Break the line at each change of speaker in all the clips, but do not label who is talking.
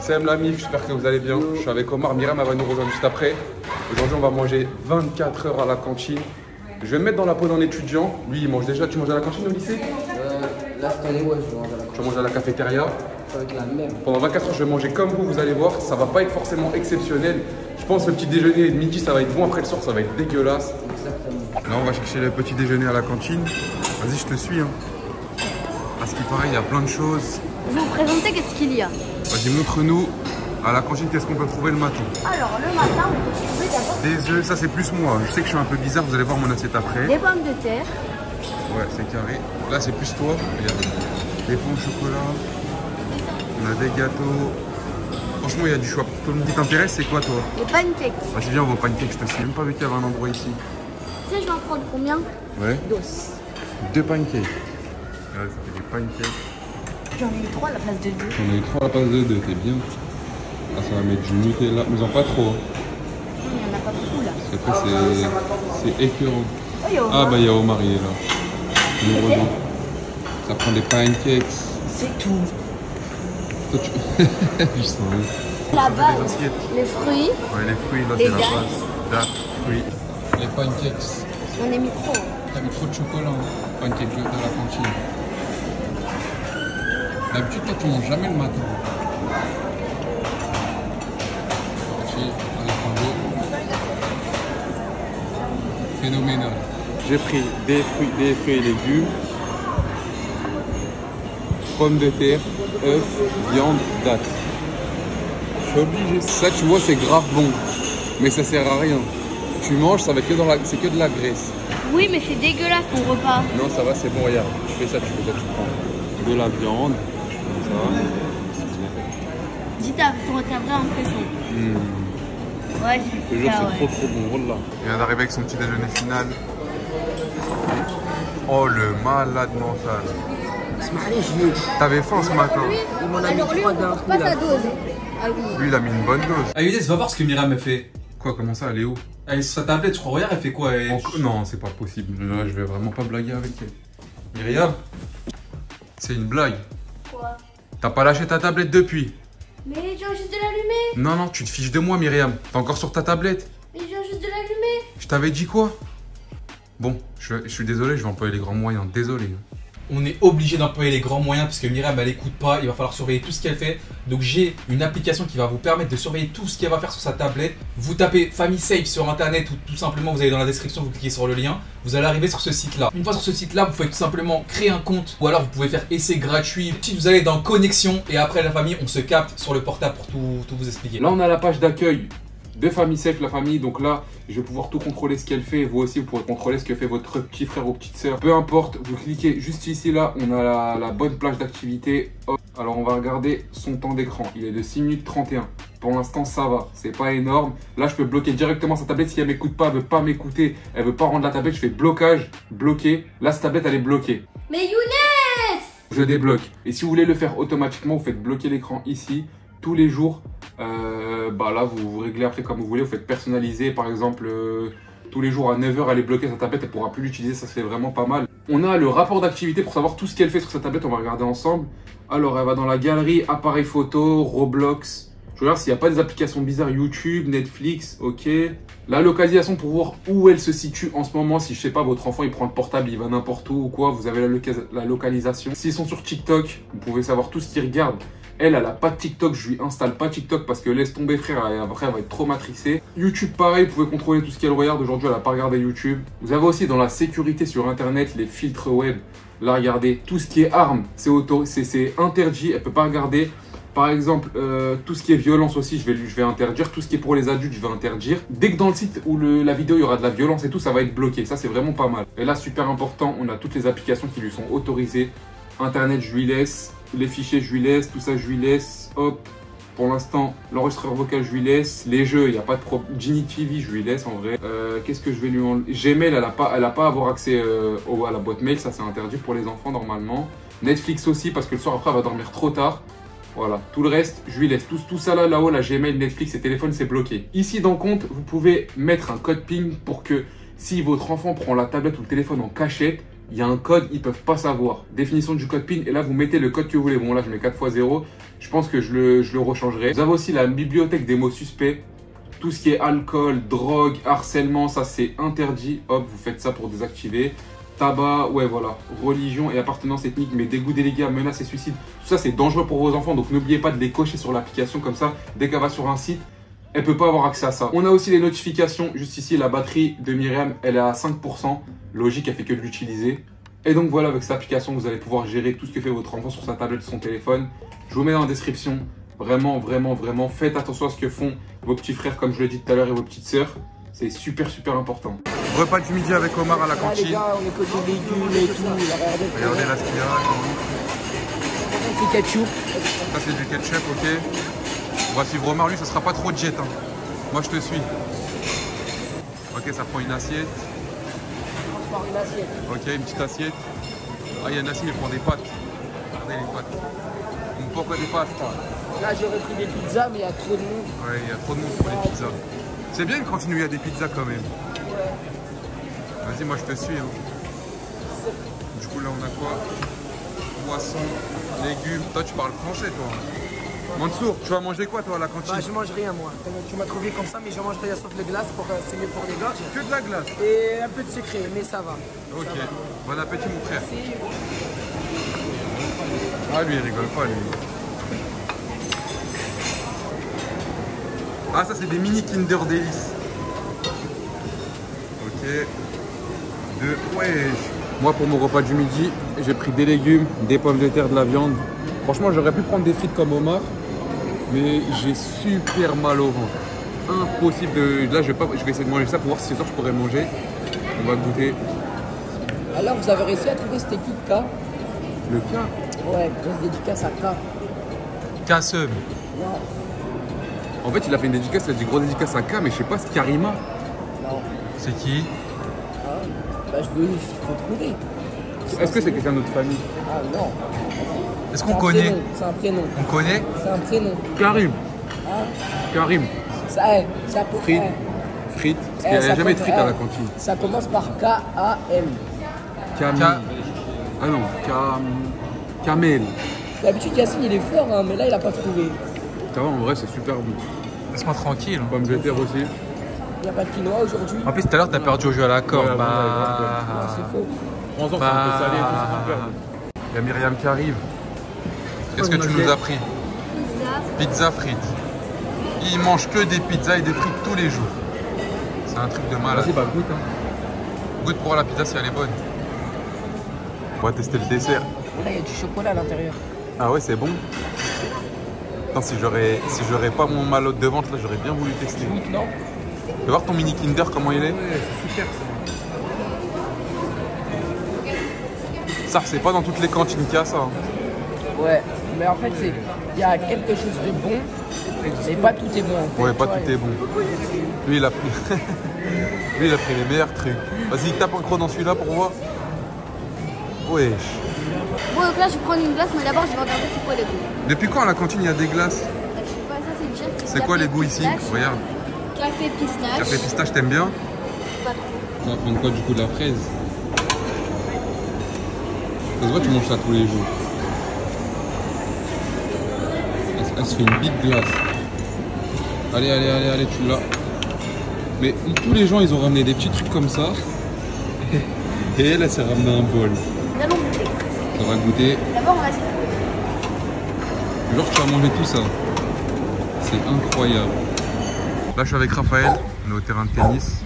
Salam la mif, j'espère que vous allez bien. Je suis avec Omar, Myriam elle va nous rejoindre juste après. Aujourd'hui, on va manger 24 heures à la cantine. Je vais me mettre dans la peau d'un étudiant. Lui, il mange déjà. Tu manges à la cantine au lycée?
Euh, là, cette année, ouais, je vais manger à la
Tu manges à la cafétéria?
avec la même.
Pendant 24 heures, je vais manger comme vous, vous allez voir. Ça va pas être forcément exceptionnel. Je pense que le petit déjeuner et le midi, ça va être bon. Après le soir, ça va être dégueulasse.
Exactement.
Là, on va chercher le petit déjeuner à la cantine. Vas-y, je te suis. Hein. Parce qu'il paraît, il y a plein de choses.
Vous vous présentez, qu'est-ce qu'il y a?
Vas-y, montre-nous à la cantine qu'est-ce qu'on peut trouver le matin.
Alors, le matin, on peut trouver d'abord
Des œufs, ça c'est plus moi. Je sais que je suis un peu bizarre, vous allez voir mon assiette après.
des pommes de terre,
Ouais, c'est carré. Là, c'est plus toi. Regarde. Des pains au chocolat. On a des gâteaux. Franchement, il y a du choix pour tout le monde. Qui t'intéresse, c'est quoi, toi
des pancakes.
Vas-y, viens, on va au pancake. Je suis même pas vu qu'il y avait un endroit ici.
Tu sais, je vais en prendre combien
Ouais.
Dos.
Deux pancakes. Regarde, ça fait des pancakes.
J'en ai eu trois à la place de deux.
On a eu trois à la place de deux, t'es bien. Ah, ça va mettre du Nutella. Mais en pas trop. hein.
Il n'y en a pas beaucoup là.
Parce qu'après, c'est c'est écœurant.
Oh,
Ah, bah, il y a Omar, il est là. Ça prend des pancakes.
C'est tout.
Toi, tu... Je sens, hein.
La
Des
base,
assiettes.
les fruits,
Ouais, les fruits, là, c'est la base. Dates, fruits. Les pancakes.
on est micro.
T'as mis trop de chocolat, hein. Pancakes de la cantine. D'habitude, toi, tu manges jamais le matin. Phénoménal. J'ai pris des fruits, des fruits et légumes, pommes de terre, œufs, viande, dattes. Je suis obligé. Ça, tu vois, c'est grave bon. Mais ça sert à rien. Tu manges, ça va que dans la... c'est que de la graisse.
Oui, mais c'est dégueulasse ton repas.
Non, ça va, c'est bon, regarde. Tu fais ça, tu fais ça, tu prends de la viande.
Dis ta, ton- ta vraie impression.
Mmh.
Ouais,
Je te
c'est
jure,
ça,
c'est
ouais.
trop trop bon, voilà. Il vient d'arriver avec son petit déjeuner final. Oh, le malade mental. T'avais faim ce matin.
Il m'en a mis
Alors lui,
trois
on
d'un coup,
pas sa dose. Ah oui.
Lui, il a mis une bonne dose.
Ah Younes, va voir ce que Myriam a fait.
Quoi, comment ça, elle est où
Elle est sur sa tablette, je crois. Regarde, elle fait quoi elle...
Non, c'est pas possible. Là, je vais vraiment pas blaguer avec elle. Myriam, c'est une blague.
Quoi?
T'as pas lâché ta tablette depuis
Mais je viens juste de l'allumer.
Non, non, tu te fiches de moi, Myriam. T'es encore sur ta tablette
Mais je viens juste de l'allumer.
Je t'avais dit quoi? Bon, je, je suis désolé, je vais employer les grands moyens. Désolé.
On est obligé d'employer les grands moyens parce que Myriam elle écoute pas, il va falloir surveiller tout ce qu'elle fait. Donc j'ai une application qui va vous permettre de surveiller tout ce qu'elle va faire sur sa tablette. Vous tapez Family Safe sur internet ou tout simplement vous allez dans la description, vous cliquez sur le lien, vous allez arriver sur ce site là. Une fois sur ce site là, vous pouvez tout simplement créer un compte ou alors vous pouvez faire essai gratuit. Si vous allez dans connexion et après la famille, on se capte sur le portable pour tout, tout vous expliquer.
Là, on a la page d'accueil de Famille Safe, la famille. Donc là, je vais pouvoir tout contrôler ce qu'elle fait. Vous aussi, vous pourrez contrôler ce que fait votre petit frère ou petite sœur. Peu importe, vous cliquez juste ici, là, on a la, la bonne plage d'activité. Alors, on va regarder son temps d'écran. Il est de 6 minutes 31. Pour l'instant, ça va. C'est pas énorme. Là, je peux bloquer directement sa tablette. Si elle m'écoute pas, elle veut pas m'écouter, elle veut pas rendre la tablette, je fais blocage, bloqué. Là, cette tablette, elle est bloquée.
Mais Younes
Je débloque. Et si vous voulez le faire automatiquement, vous faites bloquer l'écran ici tous les jours. Euh, bah là, vous, vous réglez après comme vous voulez. Vous faites personnaliser, par exemple, euh, tous les jours à 9h, elle est bloquée sa tablette, elle pourra plus l'utiliser. Ça, c'est vraiment pas mal. On a le rapport d'activité pour savoir tout ce qu'elle fait sur sa tablette. On va regarder ensemble. Alors, elle va dans la galerie, appareil photo, Roblox. Je regarde s'il n'y a pas des applications bizarres YouTube, Netflix, ok. La localisation pour voir où elle se situe en ce moment. Si je sais pas, votre enfant il prend le portable, il va n'importe où ou quoi, vous avez la, loca- la localisation. S'ils sont sur TikTok, vous pouvez savoir tout ce qu'ils regardent. Elle, elle a pas de TikTok, je lui installe pas TikTok parce que laisse tomber frère, après elle va être trop matrixée. YouTube pareil, vous pouvez contrôler tout ce qu'elle regarde. Aujourd'hui, elle a pas regardé YouTube. Vous avez aussi dans la sécurité sur internet les filtres web. Là, regardez, tout ce qui est armes, c'est interdit, elle peut pas regarder. Par exemple, euh, tout ce qui est violence aussi, je vais, je interdire. Tout ce qui est pour les adultes, je vais interdire. Dès que dans le site où la vidéo, il y aura de la violence et tout, ça va être bloqué. Ça, c'est vraiment pas mal. Et là, super important, on a toutes les applications qui lui sont autorisées. Internet, je lui laisse. Les fichiers, je lui laisse. Tout ça, je lui laisse. Hop. Pour l'instant, l'enregistreur vocal, je lui laisse. Les jeux, il n'y a pas de problème. Genie TV, je lui laisse en vrai. Euh, Qu'est-ce que je vais lui enlever Gmail, elle n'a pas, pas à avoir accès euh, à la boîte mail. Ça, c'est interdit pour les enfants normalement. Netflix aussi, parce que le soir après, elle va dormir trop tard. Voilà, tout le reste, je lui laisse. Tout, tout ça là, là-haut, la Gmail, Netflix et téléphone, c'est bloqué. Ici, dans compte, vous pouvez mettre un code PIN pour que si votre enfant prend la tablette ou le téléphone en cachette, il y a un code, ils peuvent pas savoir. Définition du code PIN, et là vous mettez le code que vous voulez. Bon là je mets 4 x 0, je pense que je le, je le rechangerai. Vous avez aussi la bibliothèque des mots suspects. Tout ce qui est alcool, drogue, harcèlement, ça c'est interdit. Hop, vous faites ça pour désactiver. Tabac, ouais voilà, religion et appartenance ethnique, mais dégoût délégué, menace et suicide. Tout ça c'est dangereux pour vos enfants, donc n'oubliez pas de les cocher sur l'application comme ça. Dès qu'elle va sur un site, elle peut pas avoir accès à ça. On a aussi les notifications, juste ici, la batterie de Myriam, elle est à 5%. Logique, elle fait que de l'utiliser. Et donc voilà, avec cette application, vous allez pouvoir gérer tout ce que fait votre enfant sur sa tablette, son téléphone. Je vous mets dans la description. Vraiment, vraiment, vraiment, faites attention à ce que font vos petits frères, comme je l'ai dit tout à l'heure, et vos petites sœurs. C'est super, super important. Repas du midi avec Omar à la
Ah, les gars, on est côté légumes et tout. Regardez,
Regardez là ce qu'il y a.
c'est ketchup.
Ça c'est du ketchup, ok. On va suivre Omar, lui, ça sera pas trop jet. Hein. Moi, je te suis. Ok, ça prend une assiette.
Par une assiette.
Ok, une petite assiette. Ah, il y a Nassim, il prend des pâtes. Regardez les pâtes. Donc, pourquoi des pâtes
Là, j'aurais pris des pizzas, mais il y a trop de monde.
Ouais, il y a trop de monde pour les pizzas. C'est bien une il y a des pizzas quand même. Vas-y, moi je te suis. hein. Du coup, là, on a quoi? Poisson, légumes. Toi, tu parles français, toi. Mansour, tu vas manger quoi, toi, à la cantine
Bah, je mange rien, moi. Tu m'as trouvé comme ça, mais je mange rien sauf de glace pour euh, c'est mieux pour les gorges.
Que de la glace.
Et un peu de sucré, mais ça va.
Ok. Bon appétit, mon frère. Ah, lui, il rigole pas, lui. Ah, ça, c'est des mini Kinder Delice. Ok. Deux. Ouais. Moi, pour mon repas du midi, j'ai pris des légumes, des pommes de terre, de la viande. Franchement, j'aurais pu prendre des frites comme Omar, mais j'ai super mal au ventre. Impossible de. Là, je vais, pas... je vais essayer de manger ça pour voir si ce soir je pourrais manger. On va goûter
Alors, vous avez réussi à trouver c'était qui K?
Le cas.
Ouais, grosse dédicace à K.
Kassem. En fait, il a fait une dédicace, il a dit gros dédicace à K, mais je sais pas ce Karima.
Non.
C'est qui?
Ah, bah, je veux, il faut trouver.
Est-ce que c'est quelqu'un de notre famille?
Ah, non.
Est-ce qu'on
un
connaît
prénom, C'est un prénom.
On connaît
C'est un prénom.
Karim.
Ah,
Karim.
ça, eh, ça, peut-
Frites.
eh,
Frites. Parce
eh,
qu'il n'y
ça
a jamais de frites à la
eh,
cantine.
Ça commence par K-A-M.
Camille. Ah non, Cam... Kamel.
D'habitude, Yacine, il est fort, hein, mais là, il a pas trouvé.
Ça va, en vrai, c'est super bon.
Laisse-moi tranquille.
Pommes de terre aussi.
Il n'y a pas de quinoa aujourd'hui.
En plus, tout à l'heure, t'as perdu au jeu à la corde.
Ouais,
bah...
C'est faux.
Franchement,
Bah.
c'est un peu salé et tout, c'est super. Il y a Myriam qui arrive. Qu'est-ce que tu nous as pris Pizza frites. Il mange que des pizzas et des frites tous les jours. C'est un truc de malade.
Vas-y, bah goûte. Hein.
Goûte pour voir la pizza si elle est bonne. On va tester le dessert.
Là, il y a du chocolat à l'intérieur.
Ah ouais, c'est bon. Attends, si j'aurais si j'aurais pas mon malotte de ventre là, j'aurais bien voulu tester.
Goûte, non
Tu veux voir ton mini Kinder comment il est
Ouais, c'est super ça.
Ça, c'est pas dans toutes les cantines qu'il y a ça. hein.
Ouais, mais en fait, c'est il y a quelque chose de bon, mais pas tout est bon. En fait,
Ouais, pas
tu
tout
vois.
est bon. Lui, il a pris. Lui, il a pris les meilleurs trucs. Vas-y, tape encore dans celui-là pour voir. Wesh.
Bon, donc là, je vais prendre une glace, mais d'abord, je vais regarder c'est quoi les goûts.
Depuis quand à la cantine il y a des glaces
Je sais pas, ça, c'est une.
C'est quoi les goûts ici Regarde.
Café pistache.
Café pistache, t'aimes bien
Pas trop.
On va prendre quoi du coup de la fraise? Ça se voit, tu manges ça tous les jours. Elle, se fait une big glace. Allez, allez, allez, allez, tu l'as. Mais tous les gens, ils ont ramené des petits trucs comme ça. Et elle, elle s'est ramené un bol.
Nous allons goûter.
On va goûter.
D'abord, on va essayer.
Genre, tu vas manger tout ça. C'est incroyable. Là, je suis avec Raphaël. On est au terrain de tennis.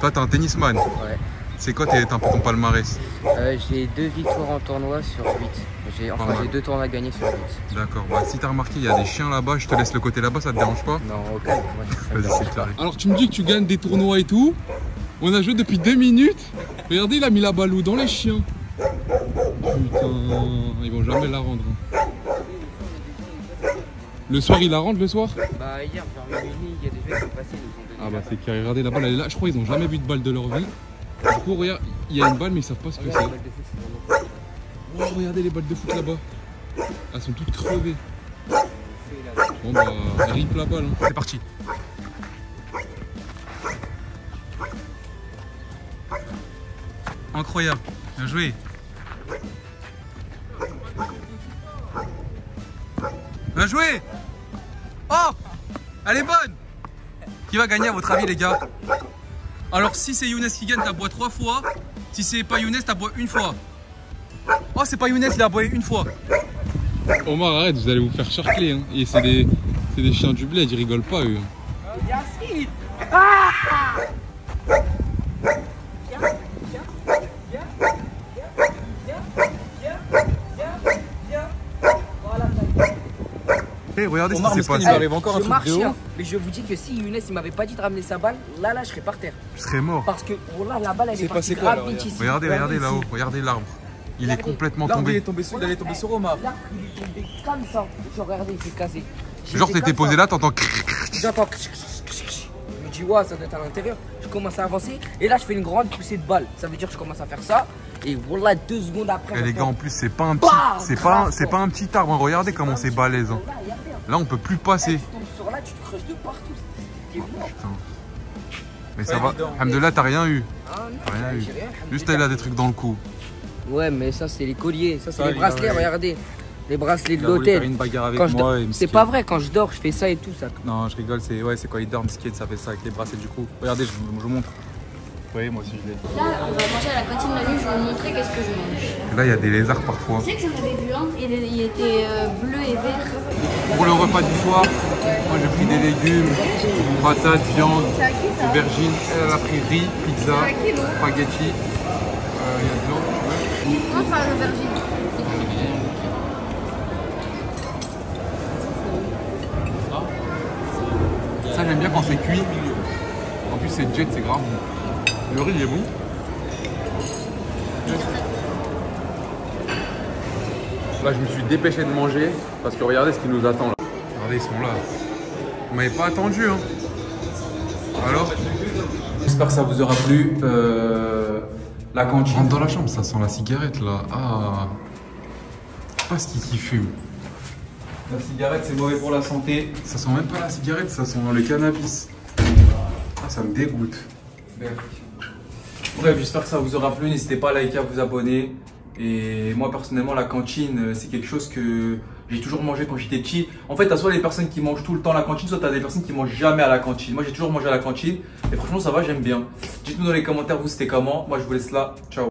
Toi, t'es un tennisman.
Ouais.
C'est quoi tes- un peu ton palmarès
Euh, j'ai deux victoires en tournoi sur 8. J'ai, enfin, j'ai deux tournois gagnés sur 8.
D'accord. Bah, si t'as remarqué, il y a des chiens là-bas. Je te laisse le côté là-bas, ça te dérange pas
Non, me
Vas-y, c'est carré. Alors, tu me dis que tu gagnes des tournois et tout. On a joué depuis deux minutes. Regardez, il a mis la balou dans les chiens. Putain, ils vont jamais la rendre. hein. Le soir, ils la rendent le soir?
Bah, hier, vers minuit, il y a des jeux qui sont passés, ils nous ont donné.
Ah bah c'est carré, regardez la balle elle est là, je crois qu'ils ont jamais vu de balle de leur vie. Du coup regarde, il y a une balle mais ils savent pas ce que c'est. Oh regardez les balles de foot là-bas. Elles sont toutes crevées. Bon bah rip la balle. hein.
C'est parti. Incroyable.
Bien joué. Bien joué Oh Elle est bonne Qui va gagner à votre avis les gars? Alors si c'est Younes qui gagne, t'aboies trois fois. Si c'est pas Younes, t'aboies une fois. Oh c'est pas Younes, il a aboyé une fois.
Omar, arrête, vous allez vous faire charcler. Hein. Et c'est des, c'est des chiens du bled, ils rigolent pas eux.
Eh, regardez
Omar,
ce qui
mais
s'est passé.
nous arrive encore un
je
truc de
hein. mais je vous dis que si Younes il m'avait pas dit de ramener sa balle, là là je serais par terre.
Je serais mort.
Parce que voilà la balle elle
C'est
est partie
quoi, alors,
ici.
Regardez, regardez là-haut, regardez l'arbre. Il est
Regardez.
complètement
Là, il
tombé.
est tombé sur, il est tombé sur Omar.
Là il est tombé comme ça. Genre regardez il s'est casé.
Genre t'étais posé là, t'entends.
J'entends. Je me dis, ouais, ça doit être à l'intérieur. Je commence à avancer. Et là, je fais une grande poussée de balle. Ça veut dire que je commence à faire ça. Et voilà, deux secondes après.
Eh les gars, en plus c'est pas un petit,
Bah,
c'est pas, c'est
quoi.
pas un petit arbre. Regardez comment c'est balèze. hein.
Là,
on peut plus passer.
Tu tombes sur là, tu te creuses de partout. Mort.
Mais ça va. Alhamdoulilah, t'as rien eu.
Ah,
T'as rien eu. Juste elle a des trucs dans le cou.
Ouais, mais ça, c'est les colliers. Ça, c'est les
il
bracelets. Regardez. Les bracelets de
Il
l'hôtel.
et il
C'est pas vrai, quand je dors, je fais ça et tout. ça.
Non, je rigole, c'est ouais, c'est quand il dort, skate, ça fait ça avec les bracelets du coup. Regardez, je vous montre. Oui, moi aussi je l'ai.
Là, on va manger à la cantine la nuit, je vais vous montrer qu'est-ce que je mange.
Là il y a des lézards parfois.
Tu sais que j'en avais vu un, il, était euh, bleu et vert.
Pour le repas du soir, moi j'ai pris des légumes, patates, viande, aubergines. Elle a pris riz, pizza, spaghetti. Euh, Il y a de l'eau,
Moi, je parle d'aubergine.
Ça j'aime bien quand c'est cuit. En plus c'est jet, c'est grave. Le riz il est bon. Là je me suis dépêché de manger parce que regardez ce qui nous attend là.
Regardez, ils sont là. Vous m'avez pas attendu, hein. Alors
J'espère que ça vous aura plu. Euh, la cantine.
rentre dans la chambre, ça sent la cigarette là. Ah. Pas ce qui qui fume.
La cigarette, c'est mauvais pour la santé.
Ça sent même pas la cigarette, ça sent le cannabis. Ah, ça me dégoûte.
Bref, j'espère que ça vous aura plu. N'hésitez pas à liker, à vous abonner. Et moi, personnellement, la cantine, euh, c'est quelque chose que j'ai toujours mangé quand j'étais petit. En fait, t'as soit les personnes qui mangent tout le temps la cantine, soit t'as des personnes qui mangent jamais à la cantine. Moi, j'ai toujours mangé à la cantine. Et franchement, ça va, j'aime bien. Dites-nous dans les commentaires, vous, c'était comment. Moi, je vous laisse là. Ciao.